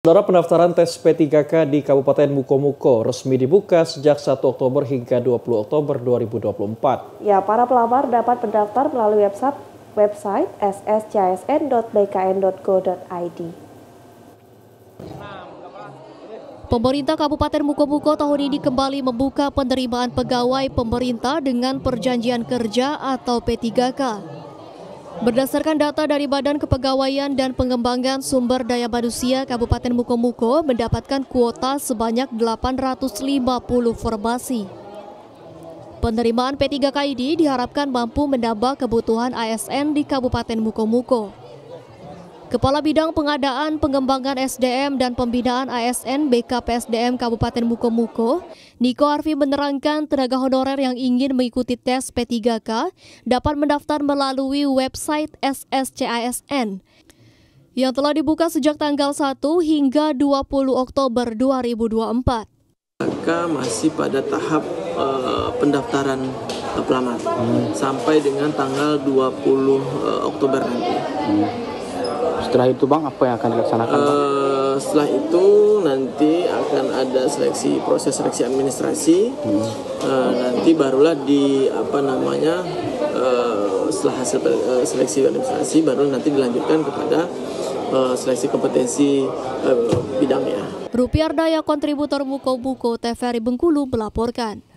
Saudara pendaftaran tes P3K di Kabupaten Mukomuko resmi dibuka sejak 1 Oktober hingga 20 Oktober 2024. Ya, para pelamar dapat mendaftar melalui website website sscsn.bkn.go.id. Pemerintah Kabupaten Mukomuko tahun ini kembali membuka penerimaan pegawai pemerintah dengan perjanjian kerja atau P3K. Berdasarkan data dari Badan Kepegawaian dan Pengembangan Sumber Daya Manusia Kabupaten Mukomuko mendapatkan kuota sebanyak 850 formasi. Penerimaan P3K ini diharapkan mampu menambah kebutuhan ASN di Kabupaten Mukomuko. Kepala Bidang Pengadaan Pengembangan SDM dan Pembinaan ASN BKPSDM Kabupaten Mukomuko, Niko Arfi menerangkan tenaga honorer yang ingin mengikuti tes P3K dapat mendaftar melalui website SSCASN yang telah dibuka sejak tanggal 1 hingga 20 Oktober 2024. Maka masih pada tahap uh, pendaftaran uh, pelamar hmm. sampai dengan tanggal 20 uh, Oktober nanti. Hmm. Setelah itu bang apa yang akan dilaksanakan? Uh, setelah itu nanti akan ada seleksi proses seleksi administrasi. Hmm. Uh, nanti barulah di apa namanya uh, setelah hasil uh, seleksi administrasi baru nanti dilanjutkan kepada uh, seleksi kompetensi uh, bidangnya. Rupiah Daya kontributor Muko Buko TVRI Bengkulu melaporkan.